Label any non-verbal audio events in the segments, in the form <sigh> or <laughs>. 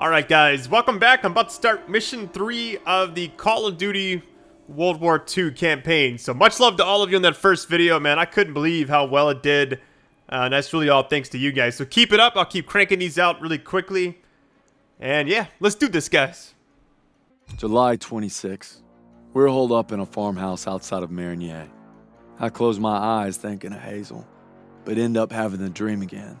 Alright guys, welcome back. I'm about to start mission 3 of the Call of Duty World War II campaign. So much love to all of you in that first video, man. I couldn't believe how well it did. Uh, and that's really all thanks to you guys. So keep it up. I'll keep cranking these out really quickly. And yeah, let's do this, guys. July 26. We're holed up in a farmhouse outside of Marigny. I close my eyes thinking of Hazel, but end up having the dream again.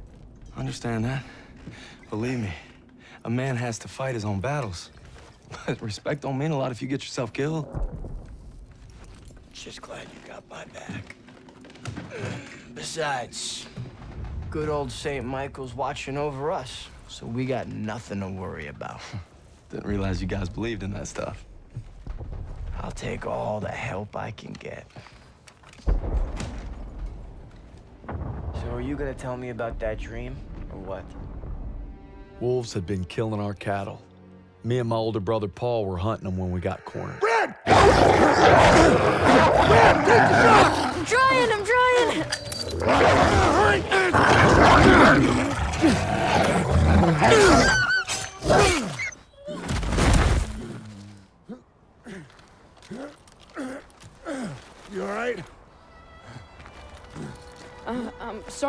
Understand that? Believe me, a man has to fight his own battles. <laughs> But respect don't mean a lot if you get yourself killed. Just glad you got my back. Besides, good old St. Michael's watching over us, so we got nothing to worry about. <laughs> Didn't realize you guys believed in that stuff. I'll take all the help I can get. So are you gonna tell me about that dream, or what? Wolves had been killing our cattle. Me and my older brother Paul were hunting them when we got cornered. Red! Red, I'm trying, I'm trying. You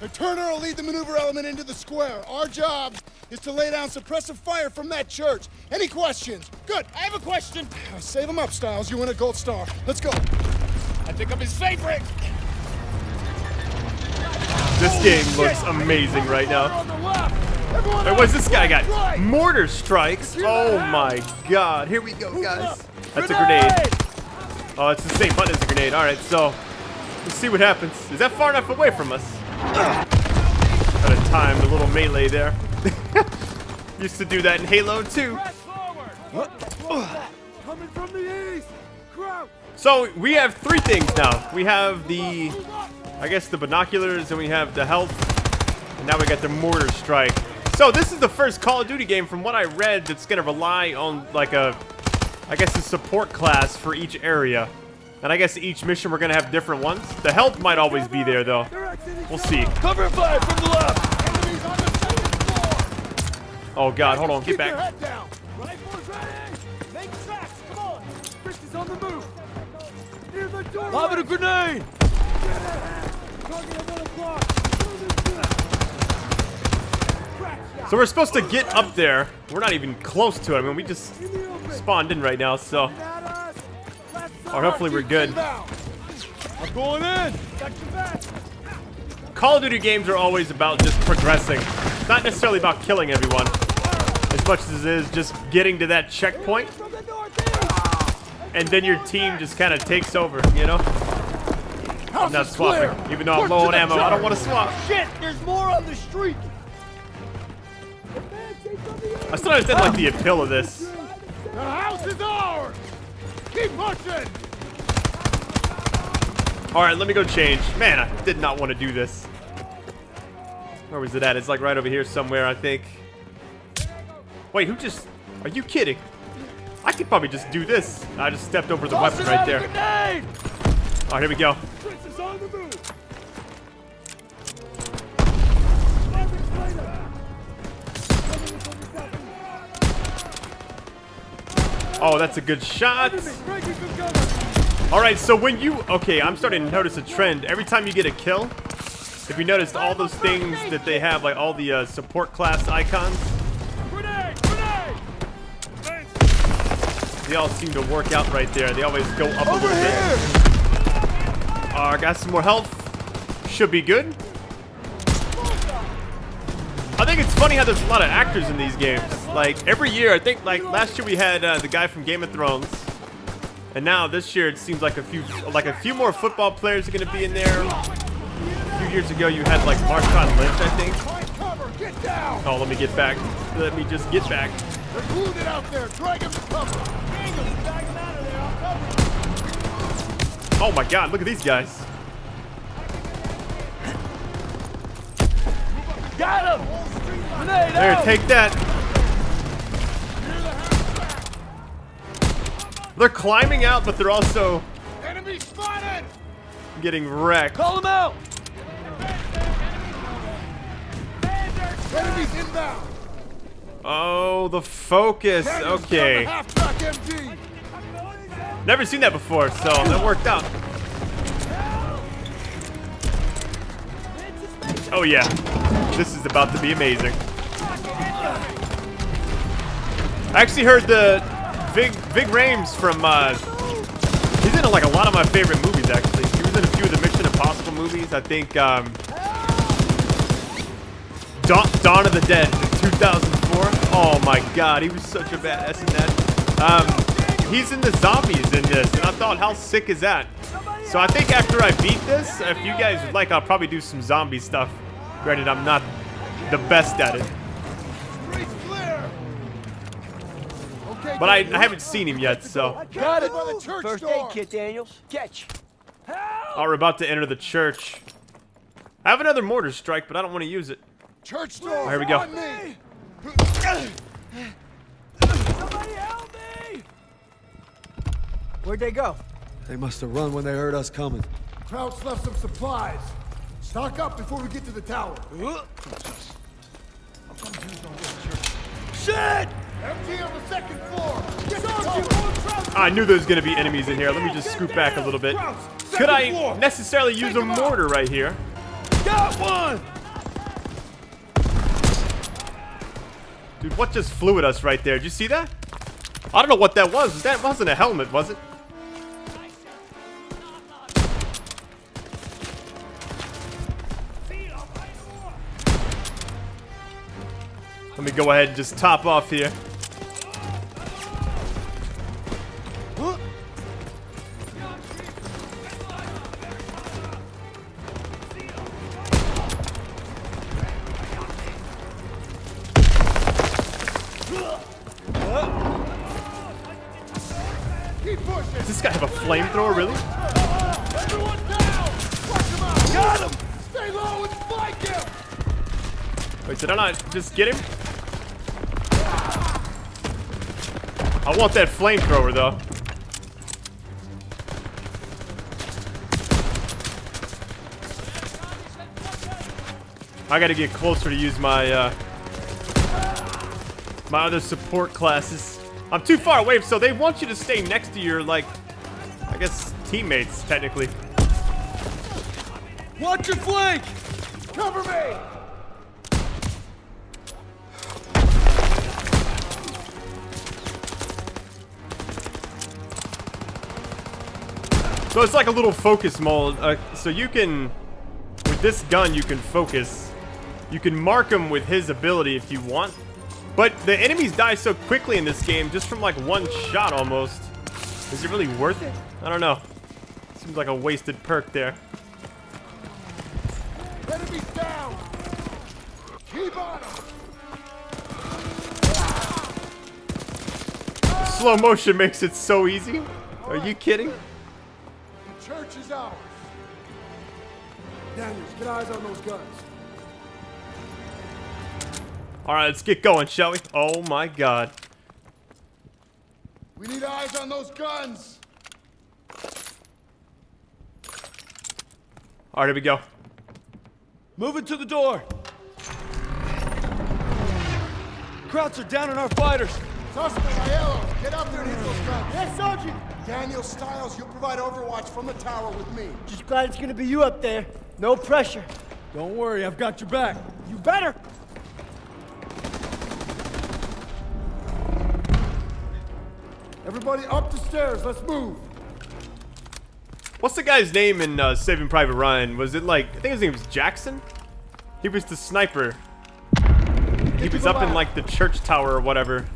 Come on! Now Turner will lead the maneuver element into the square. Our job is to lay down suppressive fire from that church. Any questions? Good, I have a question. Save them up, Stiles. You win a gold star. Let's go. I think I'm his favorite. This game looks amazing right now. Wait, what's this guy got? Mortar strikes? Oh my god. Here we go, guys. That's a grenade. Oh, it's the same button as a grenade. Alright, so let's see what happens. Is that far enough away from us? Got a timed a little melee there. <laughs> Used to do that in Halo 2. Coming from the east. Crouch. So we have three things now. We have the, I guess the binoculars, and we have the health, and now we got the mortar strike. So this is the first Call of Duty game, from what I read, that's gonna rely on like a, I guess a support class for each area. And I guess each mission we're gonna have different ones. The health might always be there though. We'll see. Cover fire from the left! Enemies on the second floor. Oh god, hold on, get Keep your back. head down. Rifles ready. Make tracks. Come on. Chris is on the move. Near the door. Lobbing a grenade! Target at one o'clock. So we're supposed to get up there. We're not even close to it. I mean, we just spawned in right now, so. Or hopefully we're good. I'm going in! Call of Duty games are always about just progressing. It's not necessarily about killing everyone. As much as it is just getting to that checkpoint. And then your team just kind of takes over, you know? I'm not swapping. Even though I'm low on ammo, I don't want to swap. Shit, there's more on the street! I still don't understand, like, the appeal of this. The house is ours. Keep pushing. Alright, let me go change. Man, I did not want to do this. Where was it at? It's like right over here somewhere, I think. Wait, who just... Are you kidding? I could probably just do this. I just stepped over the weapon right there. Alright, here we go. Oh, that's a good shot. All right, so when you... Okay, I'm starting to notice a trend. Every time you get a kill, if you noticed all those things that they have, like all the uh, support class icons, they all seem to work out right there. They always go up a little bit. Uh, got some more health. Should be good. I think it's funny how there's a lot of actors in these games. Like, every year, I think, like, last year we had uh, the guy from Game of Thrones. And now, this year, it seems like a few, like, a few more football players are going to be in there. A few years ago, you had, like, Marshawn Lynch, I think. Cover, get down! Oh, let me get back. Let me just get back. They're wounded out there. Drag him to cover. Daniels, drag him out of there. I'll cover Oh my god, look at these guys. Got him! There, take that. They're climbing out, but they're also Enemy spotted! getting wrecked. Call them out! Enemies inbound! Oh, the focus. Okay. cover Half-track MG! Never seen that before, so that worked out. Oh yeah. This is about to be amazing. I actually heard the Vig Ving Rhames from uh he's in like a lot of my favorite movies actually. He was in a few of the Mission Impossible movies. I think um Dawn, Dawn of the Dead in 2004. Oh my god, he was such a badass in that. Um, he's in the zombies in this, and I thought, how sick is that? So I think after I beat this, if you guys would like, I'll probably do some zombie stuff. Granted, I'm not the best at it, Streets clear! Okay, but I, I haven't seen him yet, so. Got it! By the church First door. aid kit, Daniels. Catch. Oh, we're about to enter the church. I have another mortar strike, but I don't want to use it. Church door. Here we go. Somebody help me! Where'd they go? They must have run when they heard us coming. Krauts left some supplies. Stock up before we get to the tower. Shit! MG on the second floor. Get to cover. I knew there was going to be enemies in here. Let me just scoot back a little bit. Could I necessarily use a mortar right here? Got one! Dude, what just flew at us right there? Did you see that? I don't know what that was. That wasn't a helmet, was it? Let me go ahead and just top off here. Wait, did I not just get him? I want that flamethrower, though. I gotta get closer to use my, uh, my other support classes. I'm too far away, so they want you to stay next to your, like, I guess, teammates, technically. Watch your flank! Cover me. So it's like a little focus mold. Uh, so you can, with this gun, you can focus. You can mark him with his ability if you want. But the enemies die so quickly in this game, just from like one shot almost. Is it really worth it? I don't know. Seems like a wasted perk there. Enemies down. Keep on him. Slow motion makes it so easy. Are you kidding? The church is ours. Daniels, get eyes on those guns. All right, let's get going, shall we? Oh my god. We need eyes on those guns. All right, here we go. Moving to the door! Krauts are down on our fighters! Zussman Aiello, get up there and hit those Sergeant! Daniel Stiles, you'll provide overwatch from the tower with me. Just glad it's gonna be you up there. No pressure. Don't worry, I've got your back. You better. Everybody up the stairs, let's move. What's the guy's name in uh, Saving Private Ryan? Was it like I think his name was Jackson? He was the sniper. He was up in like the church tower or whatever.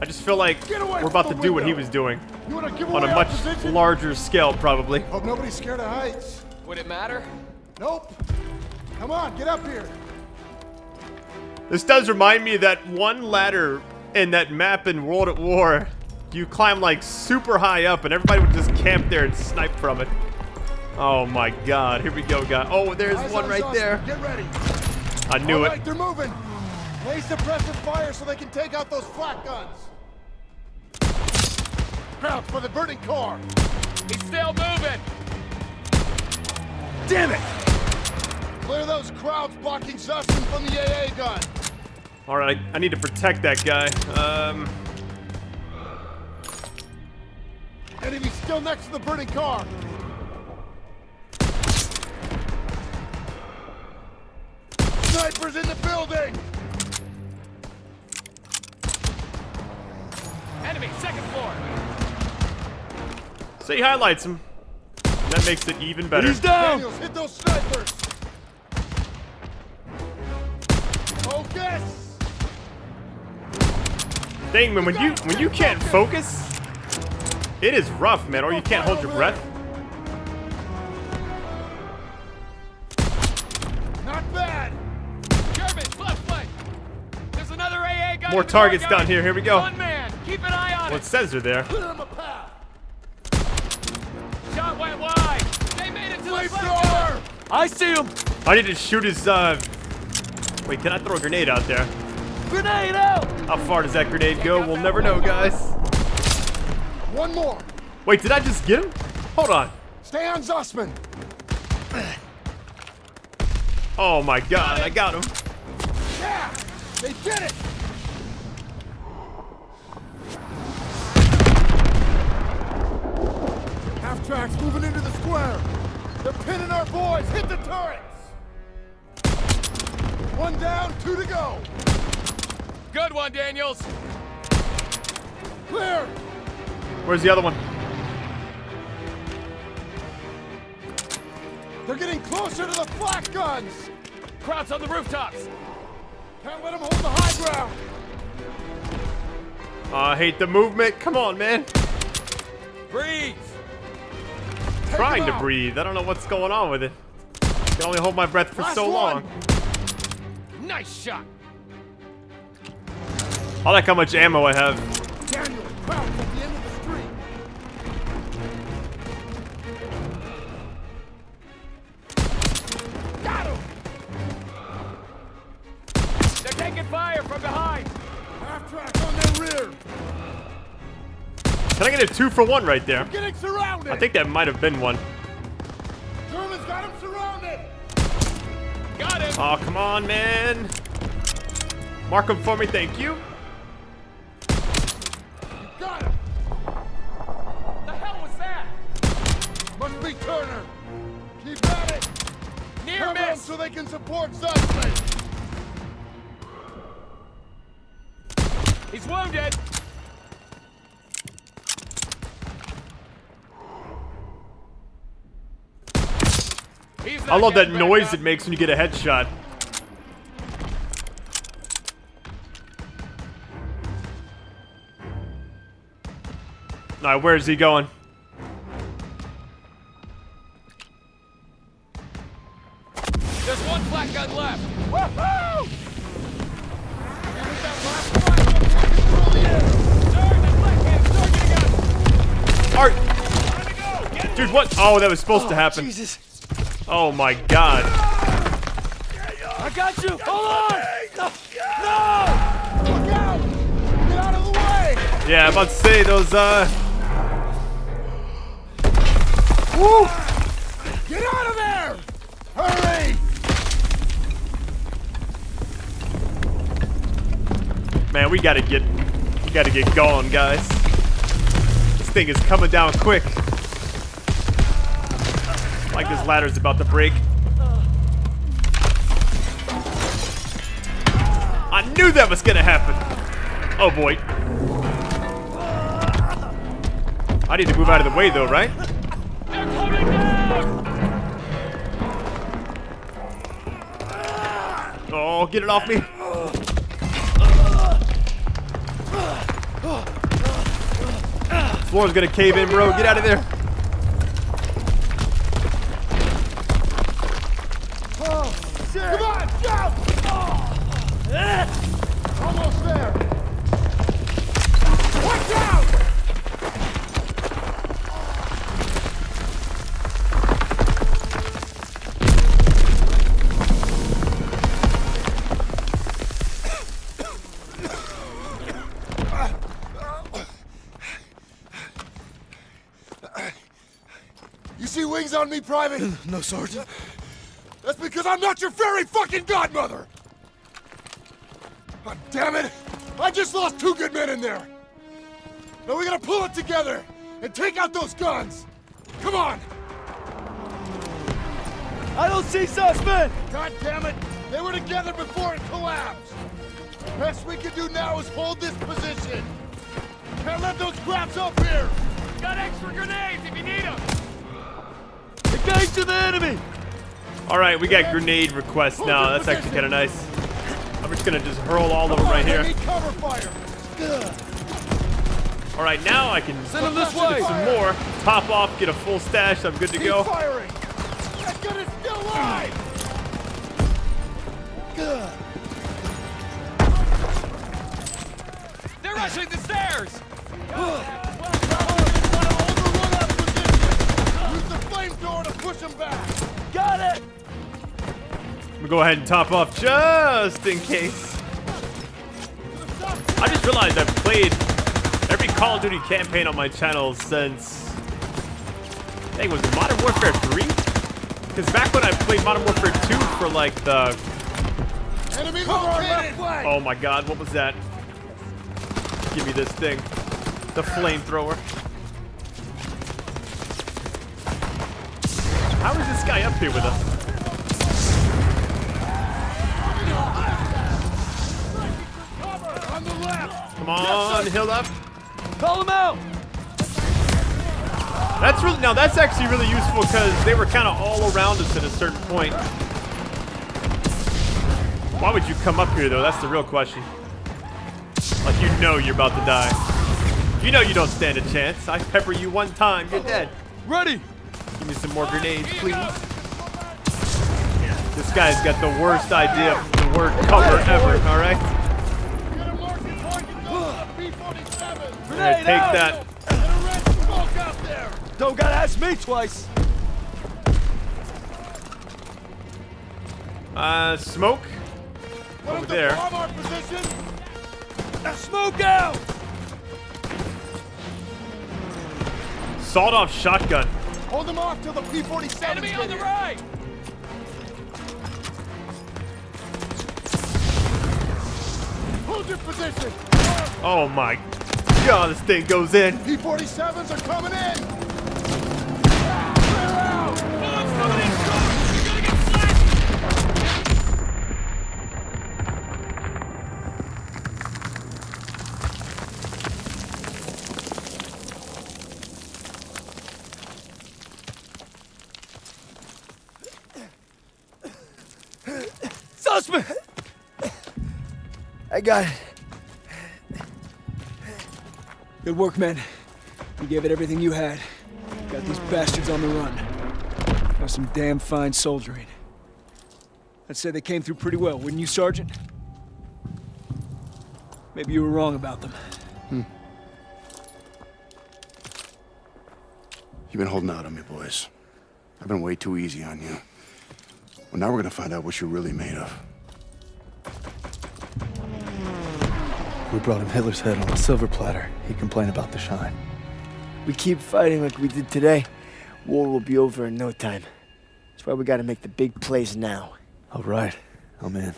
I just feel like we're about to from the do what he was doing You wanna give on a much position? larger scale, probably. Hope nobody's scared of heights. Would it matter? Nope. Come on, get up here. This does remind me of that one ladder in that map in World at War. You climb like super high up, and everybody would just camp there and snipe from it. Oh my God! Here we go, guy. Oh, there's Eyes one on right Johnson. there. Get ready. I knew All it. right, they're moving. Lay suppressive fire so they can take out those flak guns. Crouch for the burning car. He's still moving. Damn it! Clear those Krauts blocking Zussman from the AA gun. All right, I need to protect that guy. Um, Enemy still next to the burning car. Snipers in the building. Enemy, second floor. so he highlights him. And that makes it even better. He's down! Daniels, hit those snipers. Focus. Dang, man, when you when you can't focus, it is rough, man. Or you can't hold your breath. Not bad. German, left flank. There's another AA gun. More targets down here. Here we go. Well, it. it says they're there. Clear them a path. Shot went wide. They made it to the flank. I see him! I need to shoot his. uh... Wait, can I throw a grenade out there? Grenade out! How far does that grenade go? We'll never know, guys. One more. Wait, did I just get him? Hold on. Stay on Zussman. Oh my God, I got him. Yeah, they did it. Tracks moving into the square. They're pinning our boys. Hit the turrets. One down, two to go. Good one, Daniels. Clear. Where's the other one? They're getting closer to the flak guns. Krauts on the rooftops. Can't let them hold the high ground. I hate the movement. Come on, man. Breathe. Trying to breathe. I don't know what's going on with it. I can only hold my breath for Last so one. long. Nice shot. I like how much ammo I have. Daniel, at the end of the street. Got him. They're taking fire from behind. Half track on their rear. Can I get a two for one right there? Getting surrounded. I think that might have been one. Germans got him surrounded. Got him. Oh, come on, man. Mark him for me, thank you. Got him. the hell was that? Must be Turner. Keep at it. Near Cover 'em miss. so they can support Zussman. He's wounded. I love that noise it makes when you get a headshot. Alright, where is he going? There's one flak gun left. Woohoo! With that last flag, through the air. Turn the flank hand. Start getting Art! Time to go. Get it. Dude, what? Oh, that was supposed to happen. Jesus! Oh my god. I got you! Hold on! No! No! Look out! Get out of the way! Yeah, I'm about to say those, uh. Woo! Get out of there! Hurry! Man, we gotta get. We gotta get going, guys. This thing is coming down quick. Like this ladder's about to break. I knew that was gonna happen. Oh boy. I need to move out of the way though, right? Oh, get it off me. Floor's gonna cave in, bro. Get out of there. Private? <clears throat> No, Sergeant. That's because I'm not your fairy fucking godmother! God damn it! I just lost two good men in there! Now we gotta pull it together and take out those guns! Come on! I don't see Zussman! God damn it! They were together before it collapsed! Best we can do now is hold this position! Can't let those scraps up here! Got extra grenades if you need them! Engage to the enemy! All right, we got grenade requests now. That's actually kind of nice. I'm just gonna just hurl all of them right I here. cover fire! All right, now I can send them this get way. some more. Top off, get a full stash. I'm good to Keep go. firing! That gun is still alive! They're rushing the stairs! Use the flamethrower to push them back! Got it! I'm gonna go ahead and top off just in case. I just realized I've played every Call of Duty campaign on my channel since. Dang, was it was Modern Warfare 3? Because back when I played Modern Warfare 2 for like the. Enemy! Oh my god, what was that? Give me this thing. The flamethrower. How is this guy up here with us? On the left! Come on, heal up. Call him out! That's really now. That's actually really useful because they were kind of all around us at a certain point. Why would you come up here though? That's the real question. Like you know you're about to die. You know you don't stand a chance. I pepper you one time, you're dead. Ready! Give me some more grenades, please. This guy's got the worst idea of the word cover ever. All right, Get a marking target on the P-47! we're gonna take that. Get a red smoke out there! Don't gotta ask me twice! Uh, smoke Want over there. bomb our position? Smoke out! Sawed off shotgun. Hold them off till the P-47 Enemy on the right! Hold your position! Oh my god, this thing goes in. P-47s are coming in! Got it. Good work, men. You gave it everything you had. Got these bastards on the run. Was some damn fine soldiering. I'd say they came through pretty well, wouldn't you, Sergeant? Maybe you were wrong about them. Hmm. You've been holding out on me, boys. I've been way too easy on you. Well, now we're gonna find out what you're really made of. We brought him Hitler's head on a silver platter. He complained about the shine. We keep fighting like we did today. War will be over in no time. That's why we gotta make the big plays now. All right. I'm in.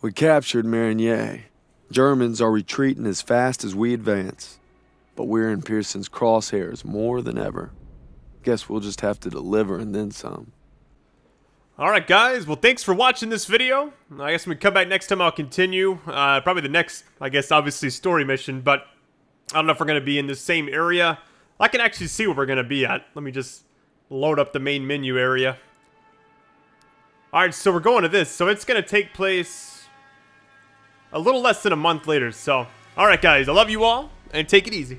We captured Marigny. Germans are retreating as fast as we advance, but we're in Pearson's crosshairs more than ever. Guess we'll just have to deliver and then some. Alright guys, well thanks for watching this video. I guess when we come back next time I'll continue. Uh, probably the next, I guess obviously story mission, but I don't know if we're going to be in the same area. I can actually see where we're going to be at. Let me just load up the main menu area. Alright, so we're going to this. So it's going to take place a little less than a month later. So, alright guys, I love you all, and take it easy.